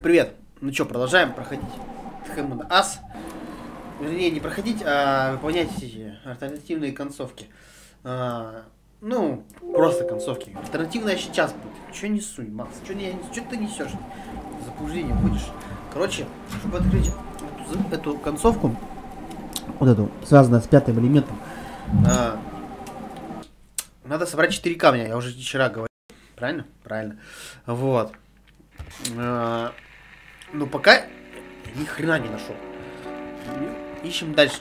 Привет. Ну что, продолжаем проходить Хэммон Ас. Вернее, не проходить, а выполнять эти альтернативные концовки. А, ну, просто концовки. Альтернативная сейчас будет. Че не сунь, Макс? Че ты несешь? Заблуждение будешь. Короче, чтобы открыть эту, эту концовку, вот эту, связанную с пятым элементом, а, надо собрать 4 камня, я уже вчера говорил. Правильно? Правильно. Вот. А, но пока я ни хрена не нашел. Ищем дальше.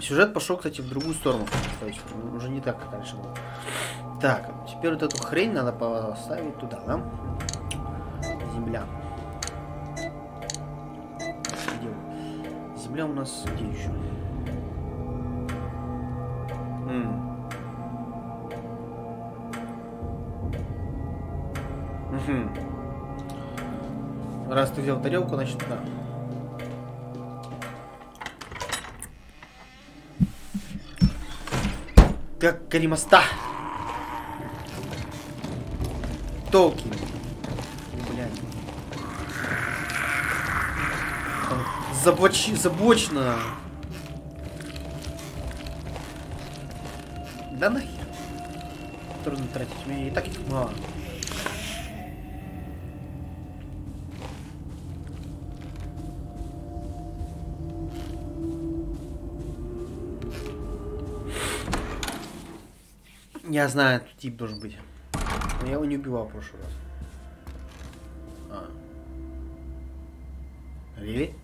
Сюжет пошел, кстати, в другую сторону. То есть уже не так, как раньше было. Так, теперь вот эту хрень надо поставить туда, да? Земля. Где? Земля у нас где еще? М Угу. Раз ты взял тарелку, значит да. Как Каримаста. Толки. Блядь. Забоч... Забочно. Да нахер. Трудно тратить. У меня и так их мало. Я знаю, этот тип должен быть. Но я его не убивал в прошлый раз. А. Really?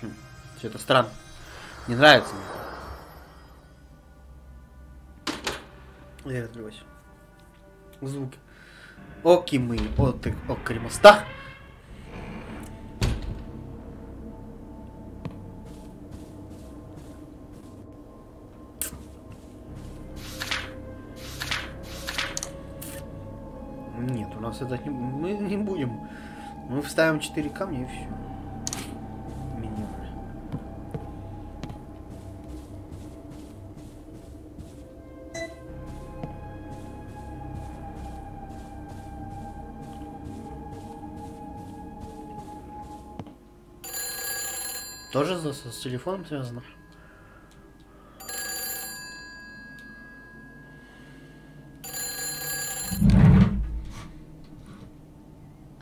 Хм. Это странно. Не нравится мне. Звуки. Оки мы от моста. Нет, у нас это не... Мы не будем. Мы вставим 4 камня и все. Тоже с, с телефоном связано?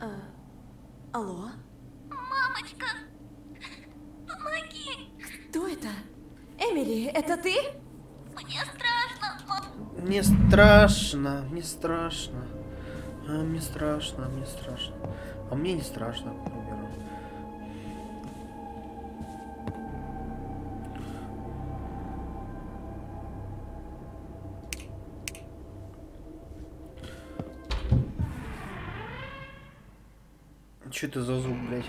А, алло? Мамочка, помоги! Кто это? Эмили, это ты? Мне страшно, мам. Мне страшно, мне страшно. А, мне страшно, мне страшно. А мне не страшно, к примеру. Что это за звук, блядь?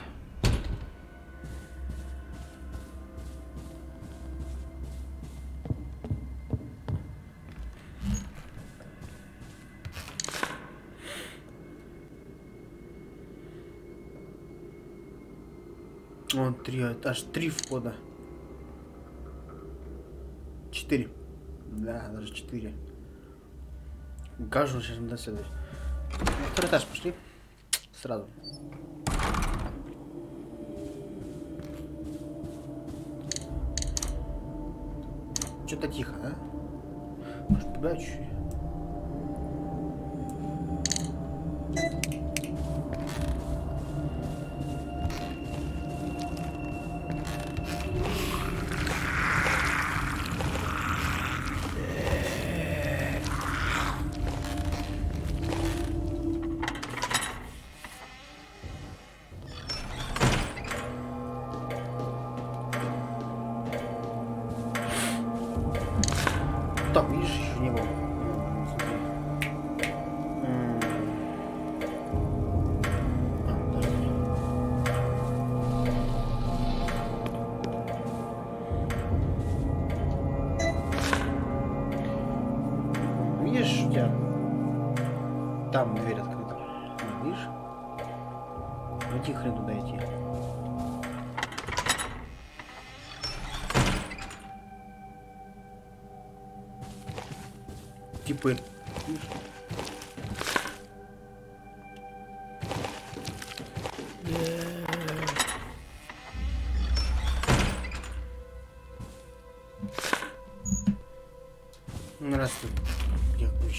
Вон три, аж три входа. Четыре. Да, даже четыре. Кажу, сейчас надо следовать. На второй этаж пошли. Сразу. Что-то тихо, а? Может, прибавить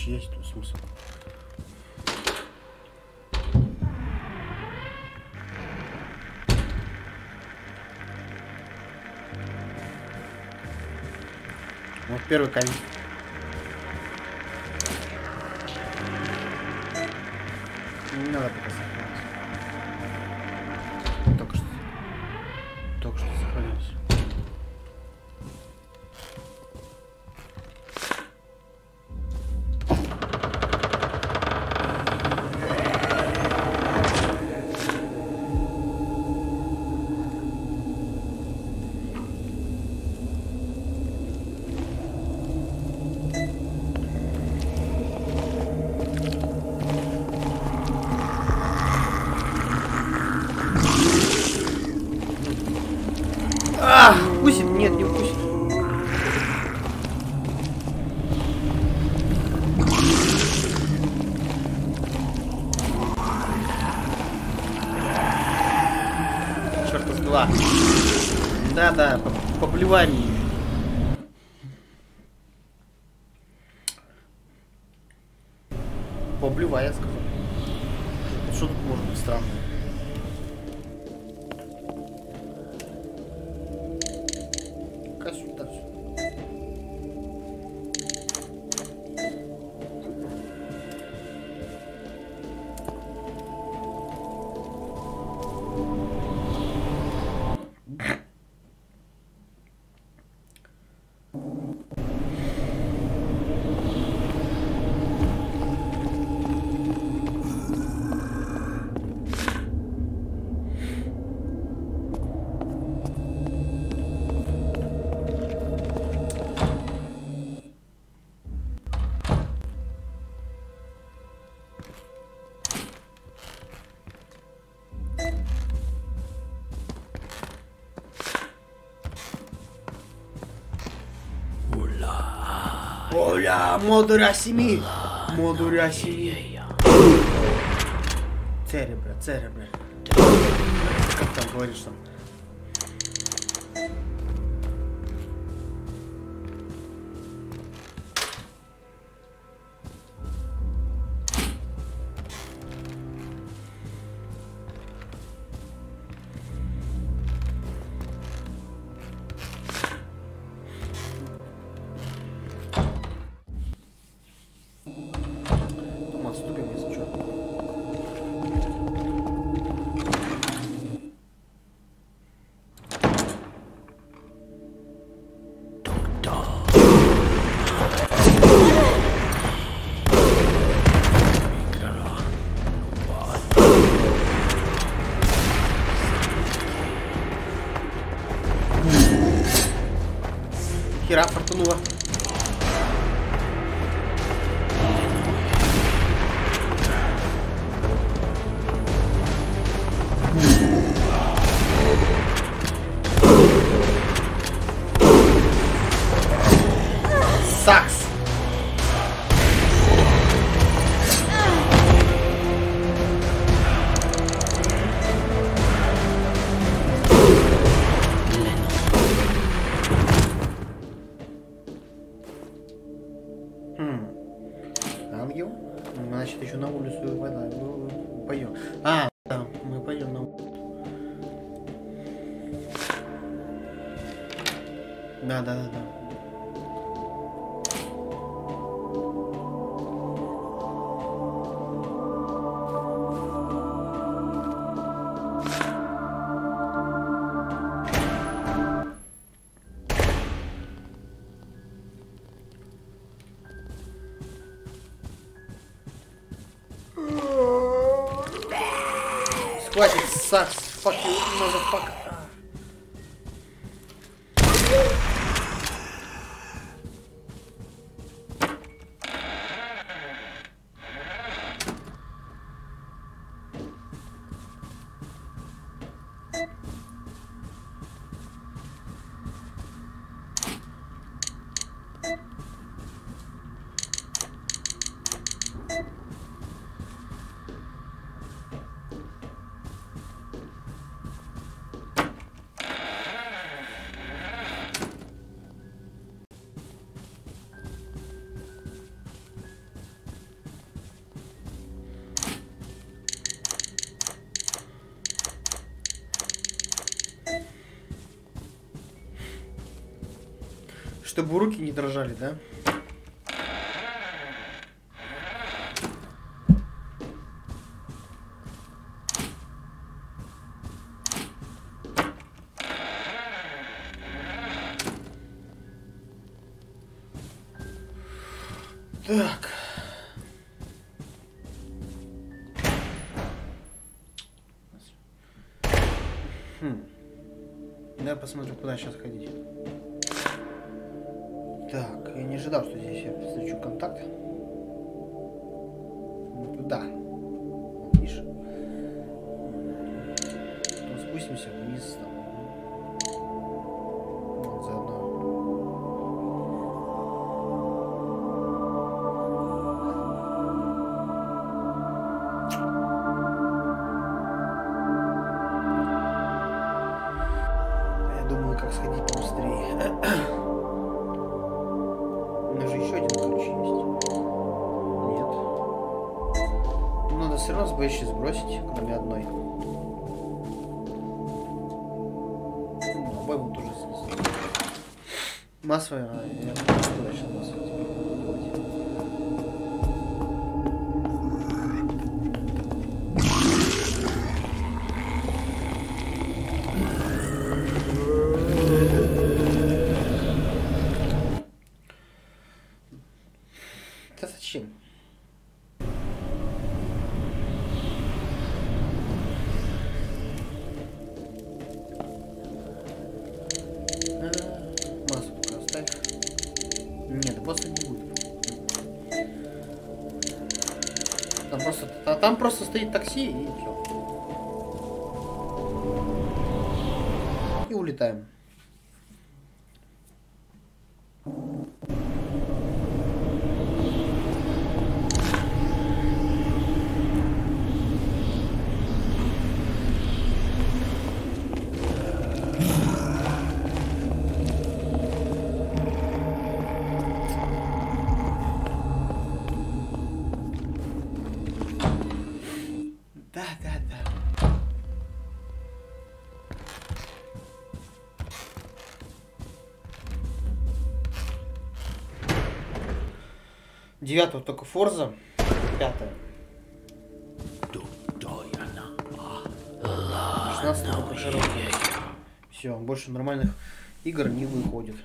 Ключ есть, то смысл. Вот первый камень. Не надо пока сохранять. Только что. Только что сохранились. По- Оля, модурасими! Модурасими! Церебра, церебра. Как там говоришь там? tirar a fortuna. Чтобы руки не дрожали, да? Так. Хм. Давай посмотрим, куда сейчас ходить. Что здесь я встречу контакт. Сбросить, кроме одной. Ну, обойму тоже снесу. Массовая, а, я не дальше массовая там просто стоит такси и Девятого только Форза, пятая. 16 только Шерлок. Все, больше нормальных игр не выходит.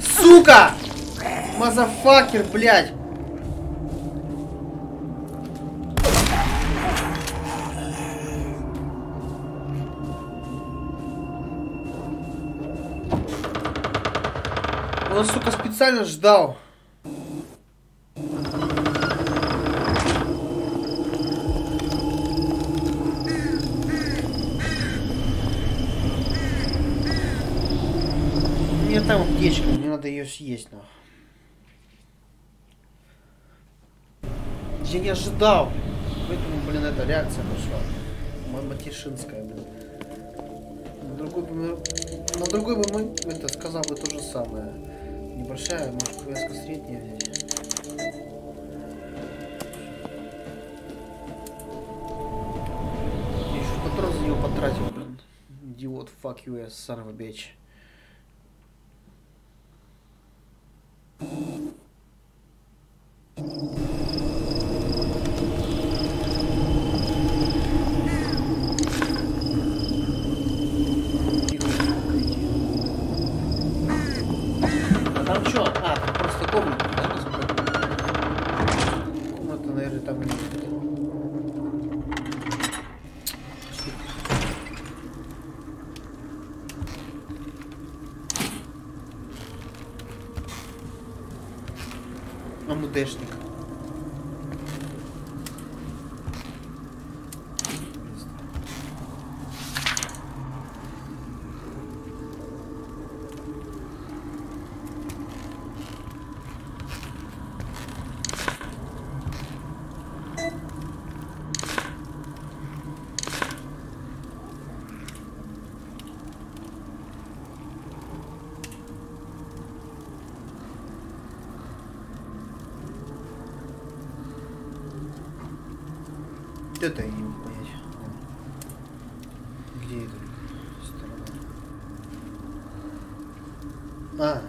Сука! Мазафакер, блядь! Он, сука, специально ждал. У меня там аптечка, мне надо ее съесть, нахуй. Я не ожидал. Поэтому, блин, эта реакция пошла. Ма- Матишинская, блин. На другой бы мы это сказал бы то же самое. Небольшая, может, повязка средняя взять. Еще патрон за него потратил, блин. Идиот, fuck you, son of a. Это я не могу понять. Где это? Сторона. А,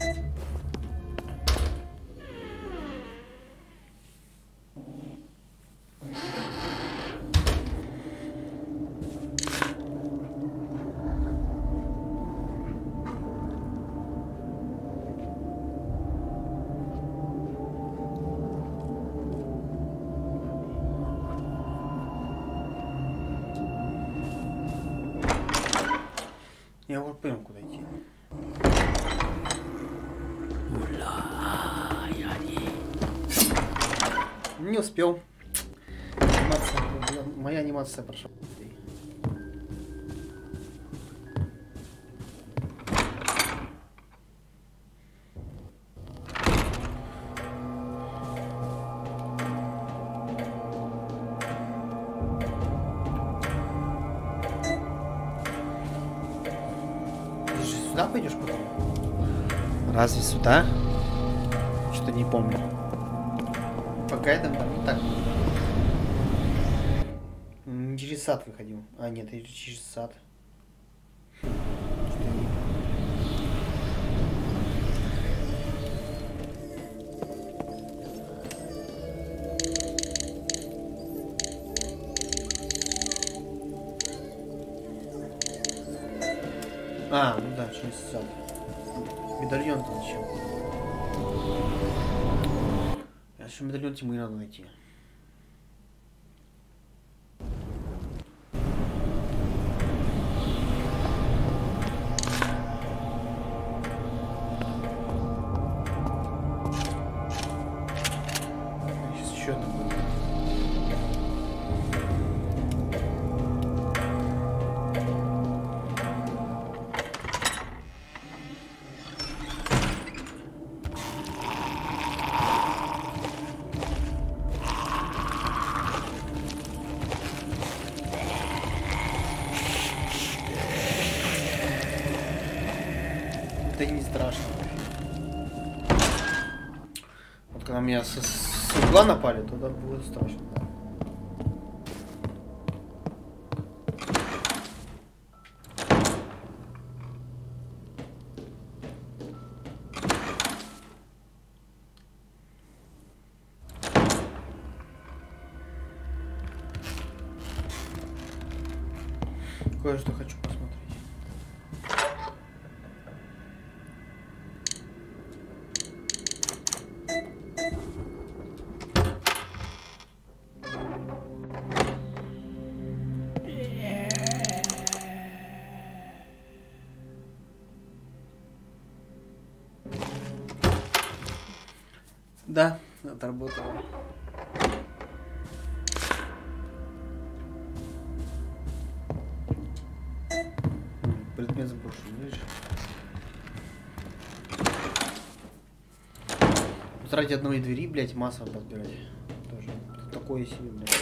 えっ? Успел. Анимация, моя анимация прошла. Сад выходил. А, нет, это через сад. А, ну да, через сад. Медальон там зачем? А еще медальон тьмы надо найти. Меня с, с угла напали, тогда будет страшно. Да, отработало. М, Предмет сброшен, видишь? Ради одной двери, блядь, массово подбирать. Тоже такое себе, блядь.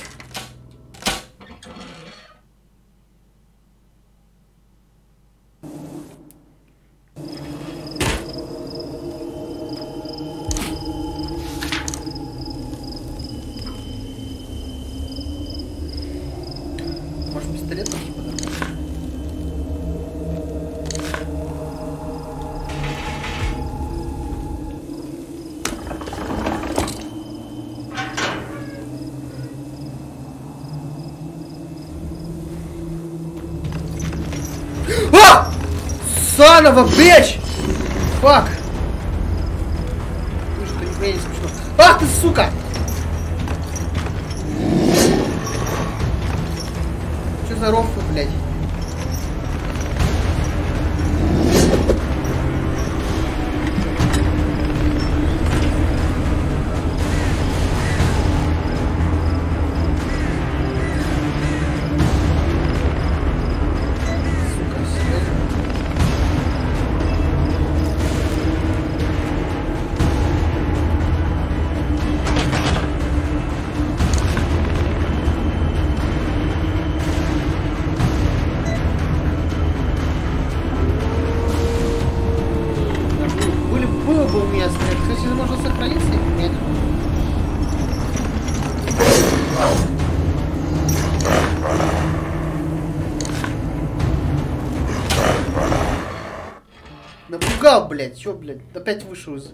Заново, блядь! Фак! Ты Напугал, блядь, чё, блядь, опять вышел из...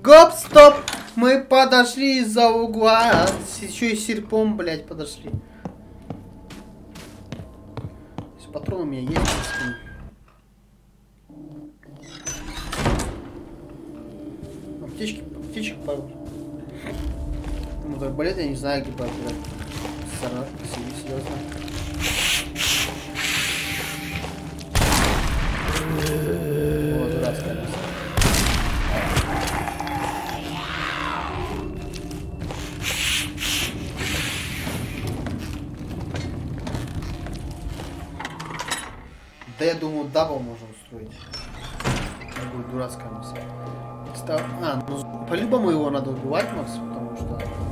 Гоп, стоп! Мы подошли из-за угла. Еще и серпом, блядь, подошли. Если патрон у меня есть. Аптечки, аптечек пару. Ну, так болит, я не знаю, где брать. Сара, серьезно. О, мысль. Да я думаю, double можно устроить. Это будет дурацкая мысль. А, ну по-любому его надо убивать, Макс, потому что...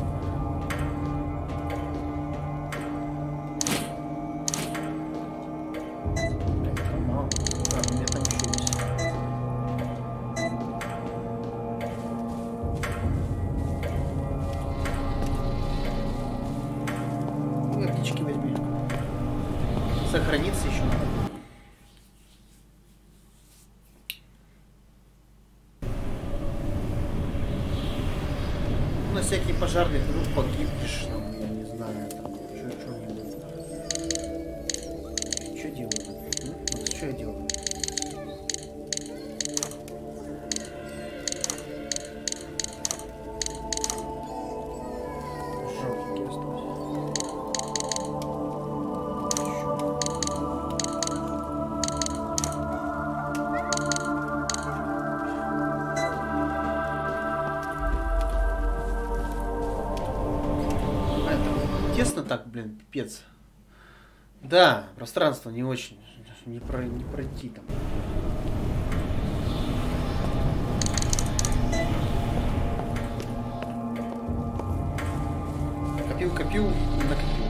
пипец. Да, пространство не очень. Не, про, не пройти там. Копил, копил, накопил.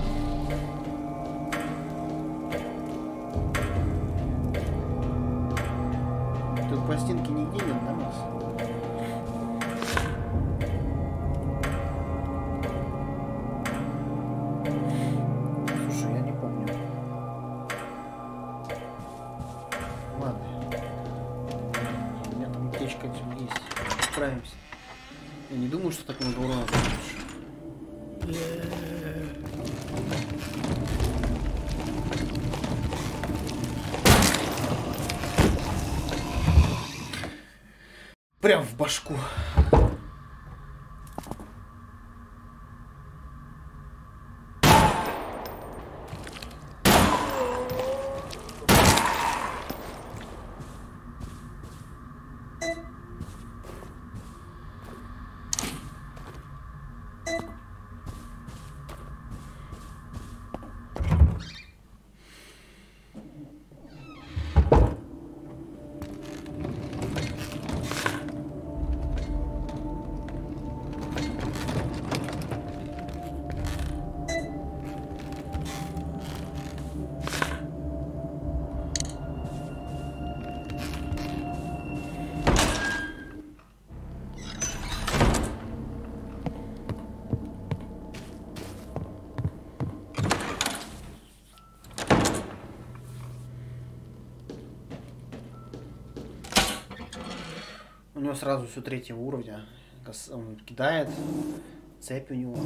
Сразу все третьего уровня. Он кидает. Цепь у него.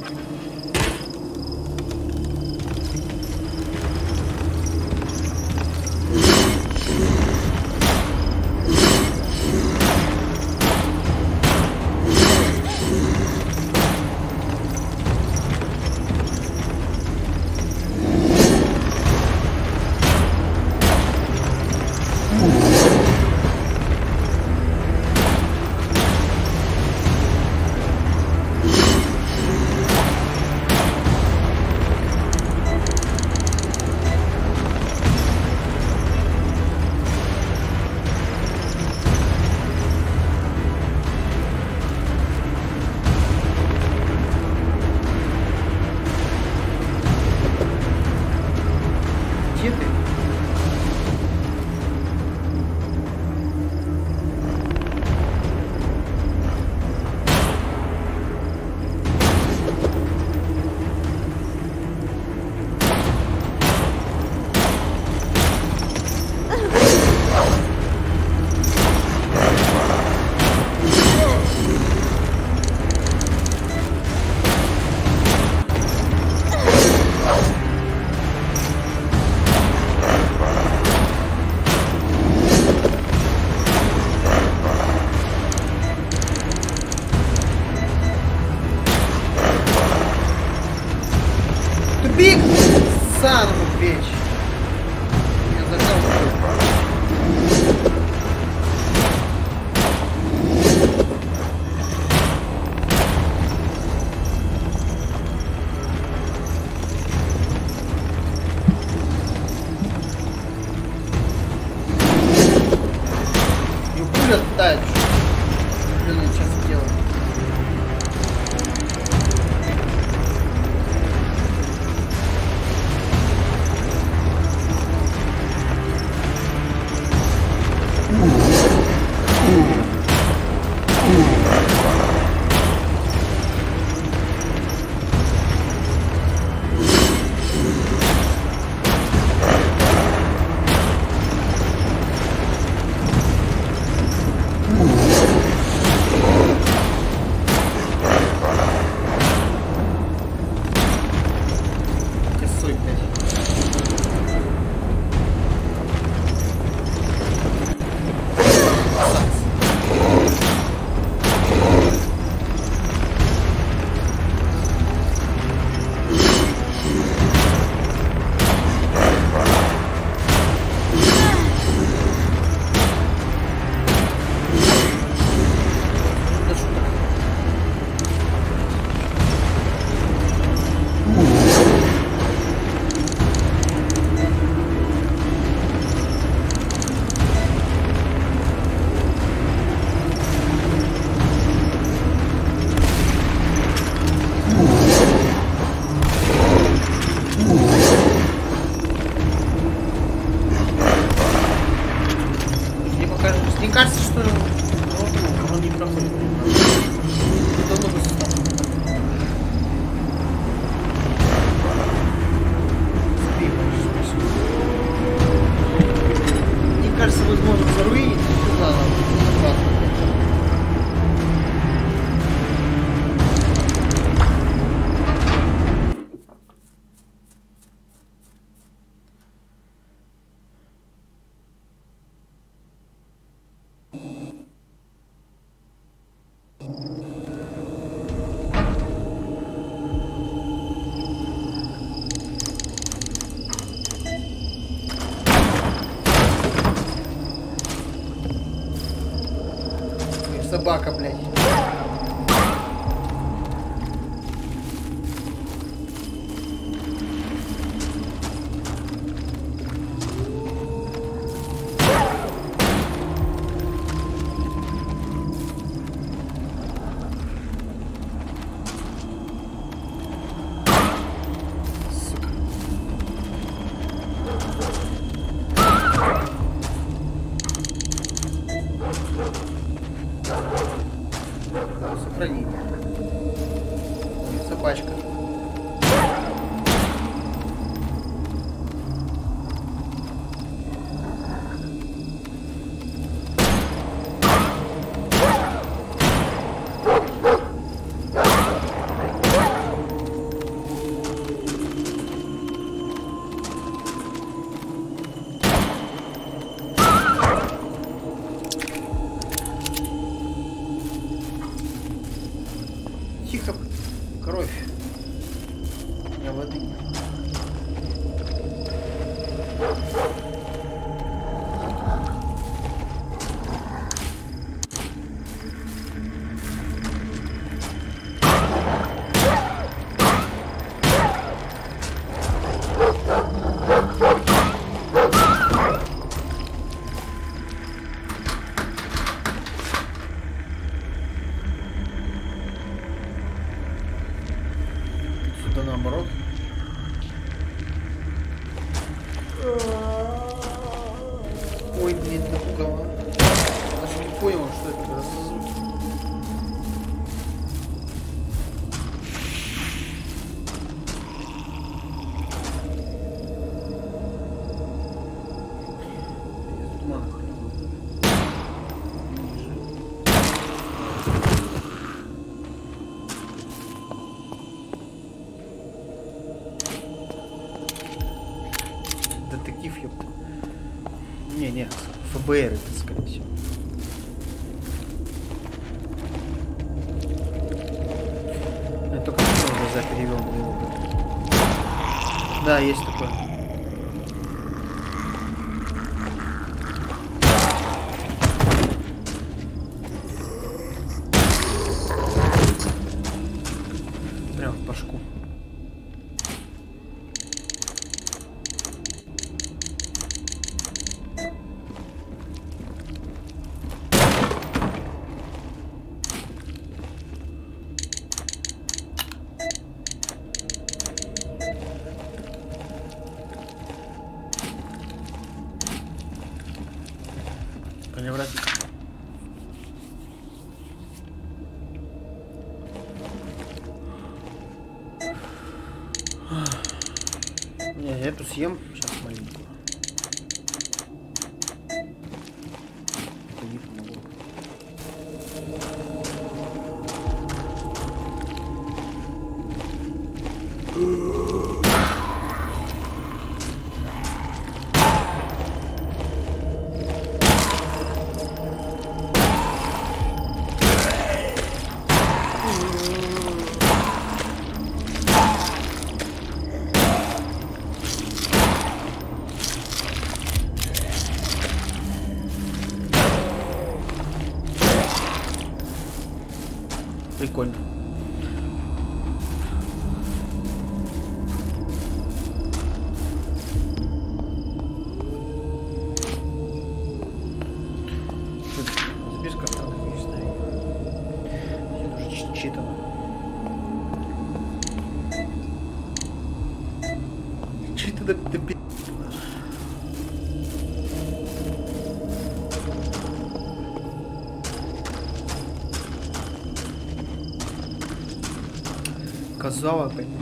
Собака, блядь. башку. всем считано. Че ты так пи... Казала, блин.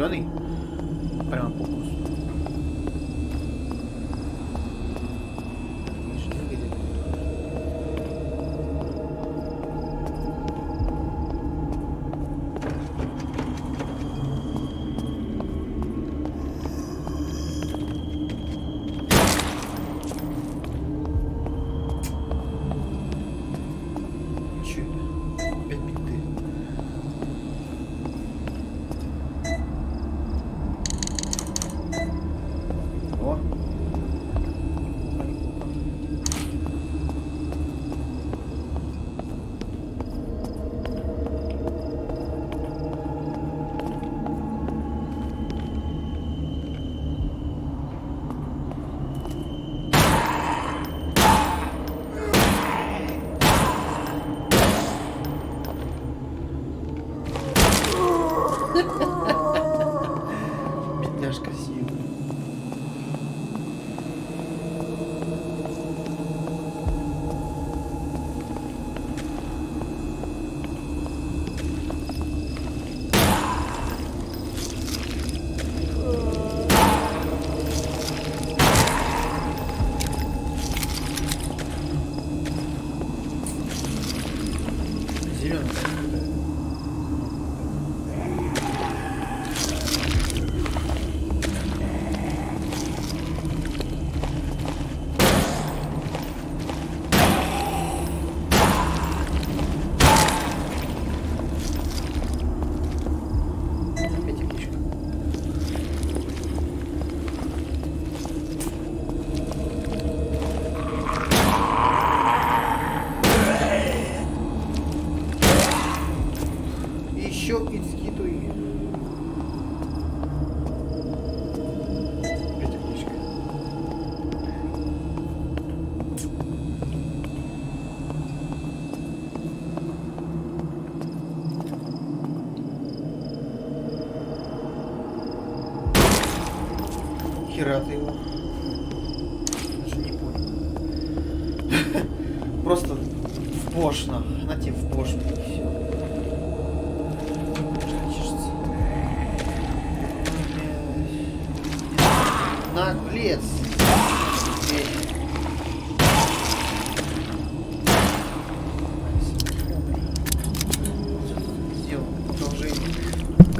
Johnny?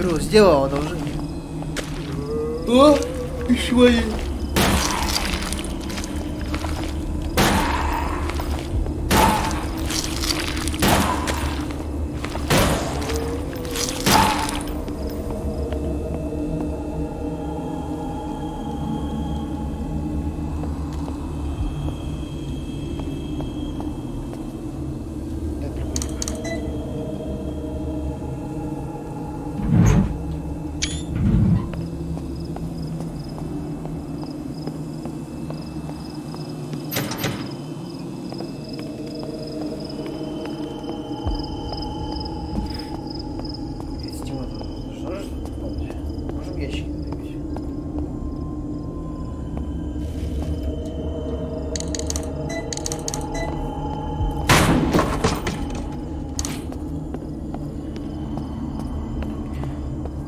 Говорю, сделал одолжение. О, еще один. Да, прикольно. Из Тима тут что же тут вспомнить? Можем ящики надавить?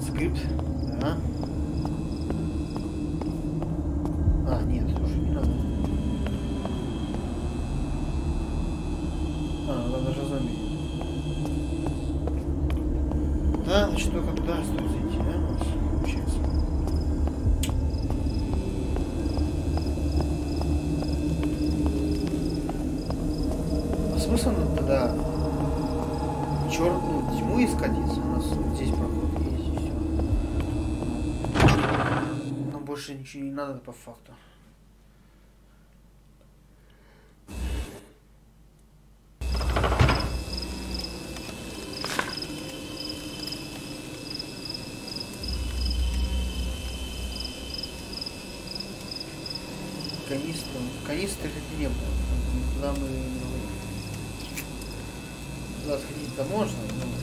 Скрипт, да. А, нет, уже не надо. А, надо же зомби. Да, значит только туда стоит зайти, да, у нас получается. А смысл тогда черт, ну, тьму искать, у нас здесь проход есть и все. Нам больше ничего не надо по факту. Канистру. Канистры не было. Туда мы... Туда сходить-то можно, но...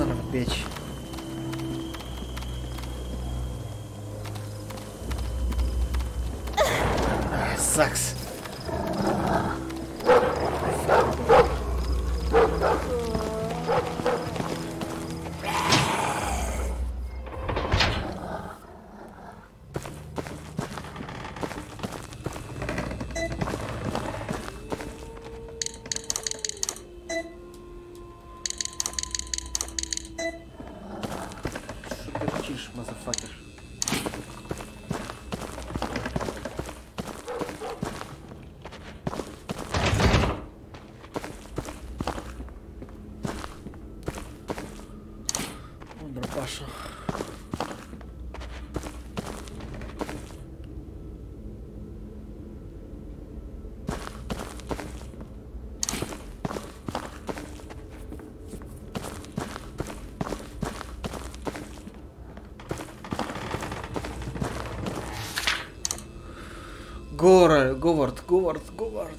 passando no bitch. Говард, Говард, Говард.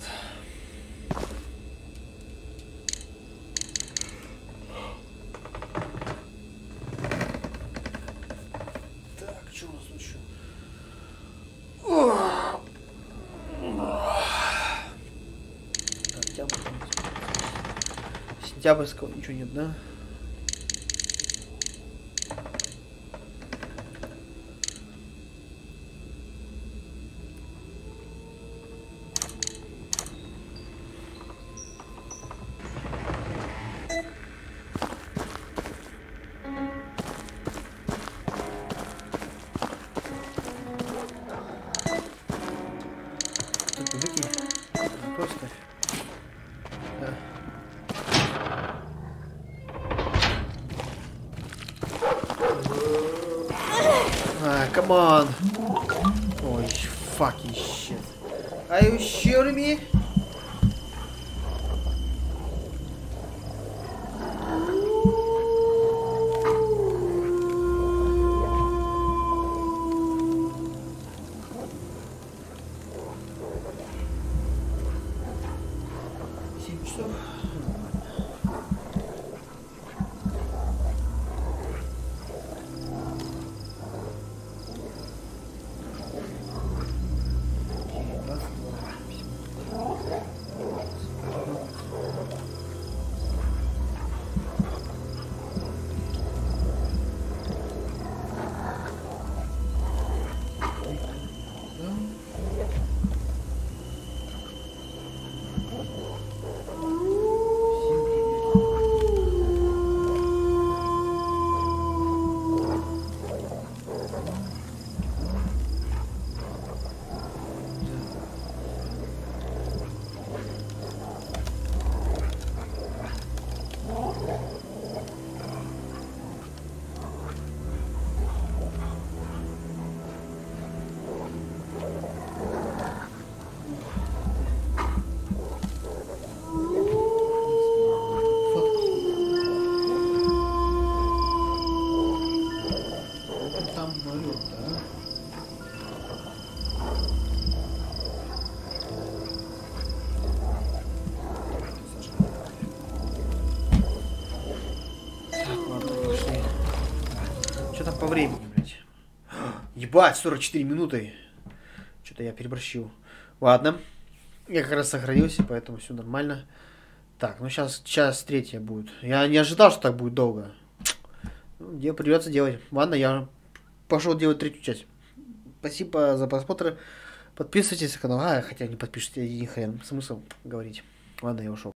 Так, что у нас тут еще? Октябрь. Сентябрьского ничего нет, да? Ебать, 44 минуты. Что-то я переборщил. Ладно. Я как раз сохранился, поэтому все нормально. Так, ну сейчас час третья будет. Я не ожидал, что так будет долго. Ну, Где придется делать. Ладно, я пошел делать третью часть. Спасибо за просмотр. Подписывайтесь на канал. А, хотя не подпишитесь, ни хрен. Смысл говорить. Ладно, я ушел.